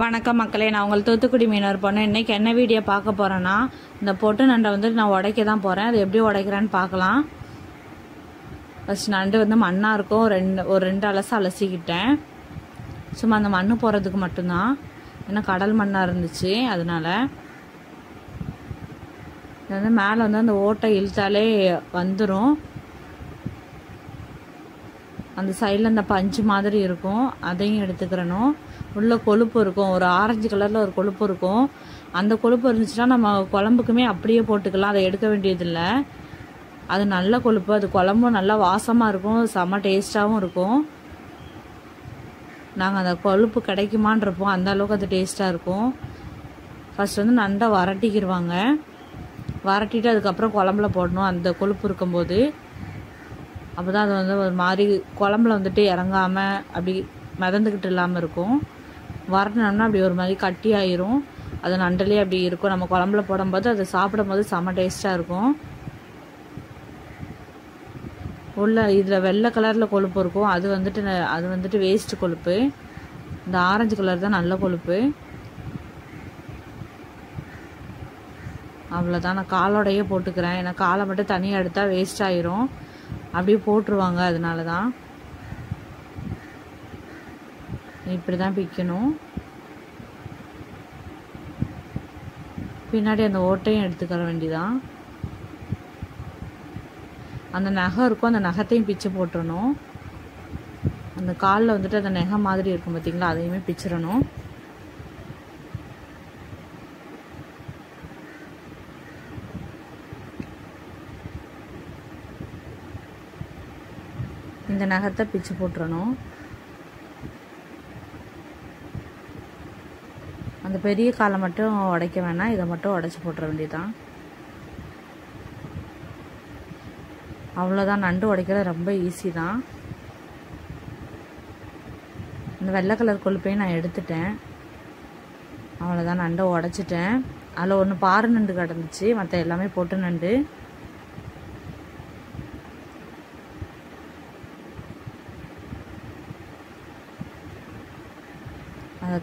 வணக்கம் மக்களே. நான் உங்கள் தூத்துக்குடி மீனவர் பொண்ணு. இன்னைக்கு என்ன வீடியோ பார்க்க போகிறேன்னா இந்த பொட்டு நண்டை வந்து நான் உடைக்க தான் போகிறேன் அது எப்படி உடைக்கிறேன்னு பார்க்கலாம். ஃபஸ்ட் நண்டு வந்து மண்ணாக இருக்கும். ரெண்டு ஒரு ரெண்டு அலசு அலசிக்கிட்டேன். சும்மா அந்த மண் போகிறதுக்கு மட்டும்தான். ஏன்னா கடல் மண்ணாக இருந்துச்சு. அதனால இது வந்து மேலே வந்து அந்த ஓட்டை இழுத்தாலே வந்துடும் அந்த சைடில் அந்த பஞ்சு மாதிரி இருக்கும். அதையும் எடுத்துக்கிறணும். உள்ளே கொழுப்பு இருக்கும். ஒரு ஆரஞ்சு கலரில் ஒரு கொழுப்பு இருக்கும். அந்த கொழுப்பு இருந்துச்சுன்னா நம்ம குழம்புக்குமே அப்படியே போட்டுக்கலாம். அதை எடுக்க வேண்டியதில்லை. அது நல்ல கொழுப்பு. அது குழம்பும் நல்லா வாசமாக இருக்கும். செம்ம டேஸ்ட்டாகவும் இருக்கும். நாங்கள் அந்த கொழுப்பு கிடைக்குமான்றப்போம் அந்த அளவுக்கு அது டேஸ்ட்டாக இருக்கும். ஃபஸ்ட் வந்து நண்டை வரட்டிக்கிடுவாங்க வரட்டிட்டு அதுக்கப்புறம் குழம்புல போடணும். அந்த கொழுப்பு இருக்கும்போது. அப்போ தான் அது வந்து ஒரு மாதிரி குழம்புல வந்துட்டு இறங்காமல் அப்படி மிதந்துக்கிட்டு இல்லாமல் இருக்கும். வரட்டினோம்னா அப்படி ஒரு மாதிரி கட்டி ஆயிரும் அது நண்டலே அப்படி இருக்கும். நம்ம குழம்புல போடும்போது அது சாப்பிடும்போது செம்ம டேஸ்ட்டாக இருக்கும். உள்ள இதில் வெள்ளை கலரில் கொழுப்பு இருக்கும். அது வந்துட்டு அது வந்துட்டு வேஸ்ட் கொழுப்பு. இந்த ஆரஞ்சு கலர் தான் நல்ல கொழுப்பு. அவ்வளோதான் நான் காலோடையே போட்டுக்கிறேன். ஏன்னா காலை மட்டும் தனியாக எடுத்தால் வேஸ்ட் ஆயிரும். அப்படியே போட்டுருவாங்க அதனால தான் இப்படி தான் பிக்கணும். பின்னாடி அந்த ஓட்டையும் எடுத்துக்கிற வேண்டிதான். அந்த நகை இருக்கும் அந்த நகத்தையும் பிச்சு போட்டுடணும் அந்த காலில் வந்துட்டு அந்த நகை மாதிரி இருக்கும் பார்த்தீங்களா அதையுமே பிச்சிடணும் இந்த நகத்தை பிச்சு போட்டுறணும். அந்த பெரிய காலை மட்டும் உடைக்க வேணாம். இதை மட்டும் உடைச்சி போட்டுற வேண்டியதான் அவ்வளோதான் நண்டு உடைக்கிறது ரொம்ப ஈஸி தான். இந்த வெள்ளை கலர் கொழுப்பையும் நான் எடுத்துட்டேன். அவ்வளோதான் நண்டை உடைச்சிட்டேன். அதில் ஒன்று பாறு நண்டு கிடந்துச்சு. மற்ற எல்லாமே பொட்டு நண்டு.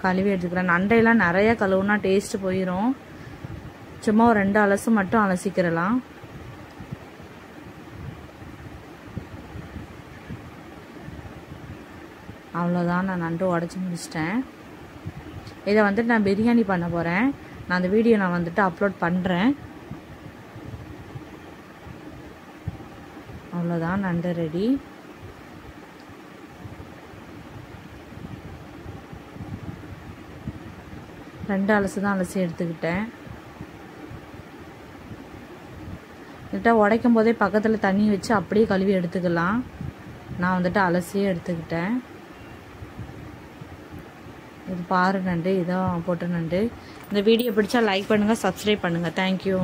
கழுவி எடுத்துக்கிறேன். நண்டையெல்லாம் நிறைய கழுவுனா டேஸ்ட்டு போயிடும் சும்மா ஒரு ரெண்டு அலசு மட்டும் அலசிக்கிறலாம். அவ்வளோதான் நான் நண்டு உடச்சி முடிச்சிட்டேன். இதை வந்துட்டு நான் பிரியாணி பண்ண போகிறேன் நான் அந்த வீடியோ நான் வந்துட்டு அப்லோட் பண்ணுறேன் அவ்வளோதான் நண்டு ரெடி ரெண்டு அலசு தான் அலசி எடுத்துக்கிட்டேன். கிட்ட உடைக்கும் போதே பக்கத்தில் தண்ணி வச்சு அப்படியே கழுவி எடுத்துக்கலாம். நான் வந்துட்டு அலசியே எடுத்துக்கிட்டேன். இது பாரு நண்டு இதான் போட்டு நண்டு. இந்த வீடியோ பிடிச்சா லைக் பண்ணுங்கள் சப்ஸ்கிரைப் பண்ணுங்கள் தேங்க்யூ